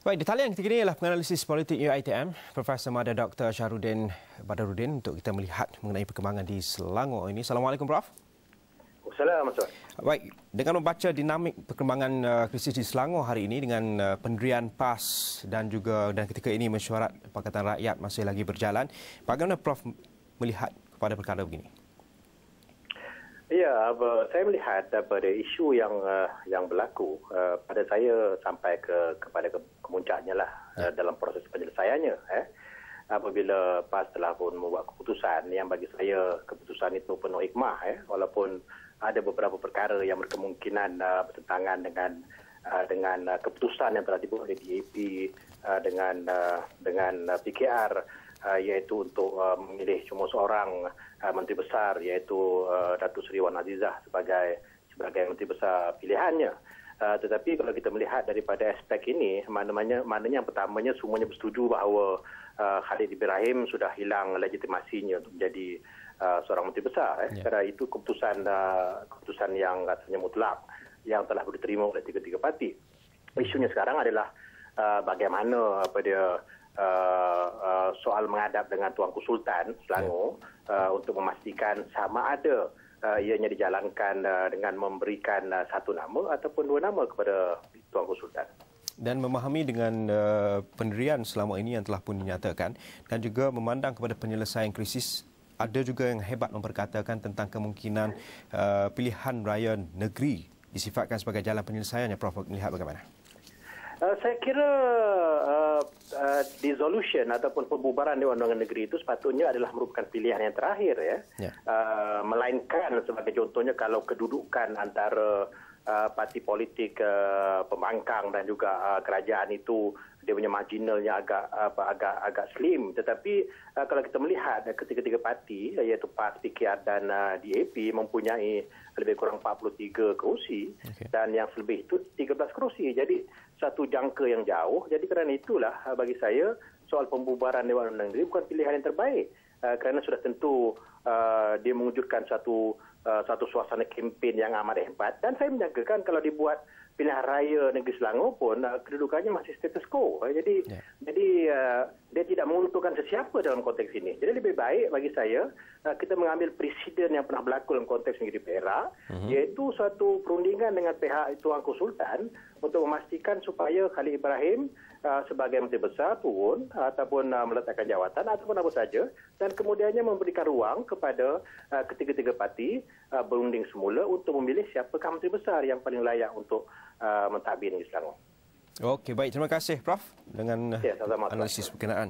Baik, di talian ketiga ini ialah penganalisis politik UiTM, Profesor Mada Dr. Syahrudin Badarudin untuk kita melihat mengenai perkembangan di Selangor ini. Assalamualaikum, Prof. Assalamualaikum. Baik, dengan membaca dinamik perkembangan uh, krisis di Selangor hari ini dengan uh, pendirian PAS dan juga dan ketika ini mesyuarat Pakatan Rakyat masih lagi berjalan, bagaimana Prof melihat kepada perkara begini? Ya, saya melihat pada isu yang uh, yang berlaku uh, pada saya sampai ke kepada ke, kemuncaknya lah ya. uh, dalam proses penyelesaiannya. Eh. Apabila PAS telah pun membuat keputusan yang bagi saya keputusan itu penuh hikmah. Eh. Walaupun ada beberapa perkara yang berkemungkinan uh, bertentangan dengan uh, dengan uh, keputusan yang telah dibuat oleh DAP uh, dengan uh, dengan uh, PKR uh, iaitu untuk uh, memilih cuma seorang uh, menteri besar iaitu uh, Datuk Seri Wan Azizah sebagai sebagai menteri besar pilihannya. Uh, tetapi kalau kita melihat daripada aspek ini, maknanya, maknanya yang pertamanya semuanya bersetuju bahawa uh, Khalid Ibrahim sudah hilang legitimasinya untuk menjadi uh, seorang menteri besar. Eh. Yeah. Kerana itu keputusan uh, keputusan yang katanya mutlak yang telah diterima oleh tiga-tiga parti. Isunya sekarang adalah uh, bagaimana apa dia uh, uh, soal menghadap dengan Tuanku Sultan Selangor yeah. uh, untuk memastikan sama ada uh, ianya dijalankan uh, dengan memberikan uh, satu nama ataupun dua nama kepada Tuanku Sultan. Dan memahami dengan uh, pendirian selama ini yang telah pun dinyatakan dan juga memandang kepada penyelesaian krisis ada juga yang hebat memperkatakan tentang kemungkinan uh, pilihan raya negeri disifatkan sebagai jalan penyelesaiannya Prof melihat bagaimana Uh, saya kira uh, uh, dissolution ataupun pembubaran Dewan Undangan Negeri itu sepatutnya adalah merupakan pilihan yang terakhir ya. Yeah. Uh, melainkan sebagai contohnya kalau kedudukan antara uh, parti politik uh, pembangkang dan juga uh, kerajaan itu dia punya marginalnya agak apa agak agak slim. Tetapi uh, kalau kita melihat uh, ketiga-tiga parti iaitu PAS, PKR dan uh, DAP mempunyai lebih kurang 43 kerusi. Okay. dan yang selebih itu 13 kerusi. Jadi satu jangka yang jauh. Jadi kerana itulah uh, bagi saya soal pembubaran Dewan Undang Negeri bukan pilihan yang terbaik. Uh, kerana sudah tentu uh, dia mewujudkan satu uh, satu suasana kempen yang amat hebat. Dan saya menyangkakan kalau dibuat pilihan raya negeri Selangor pun uh, kedudukannya masih status quo. Uh, jadi yeah. jadi uh, dia tidak menguntungkan sesiapa dalam konteks ini. Jadi lebih baik bagi saya uh, kita mengambil presiden yang pernah berlaku dalam konteks negeri Perak uh-huh. iaitu suatu perundingan dengan pihak Tuanku Sultan untuk memastikan supaya Khalid Ibrahim uh, sebagai menteri besar turun uh, ataupun uh, meletakkan jawatan ataupun apa saja dan kemudiannya memberikan ruang kepada uh, ketiga-tiga parti uh, berunding semula untuk memilih siapakah menteri besar yang paling layak untuk uh, mentadbir Selangor. Okey, baik. Terima kasih Prof dengan ya, analisis berkenaan.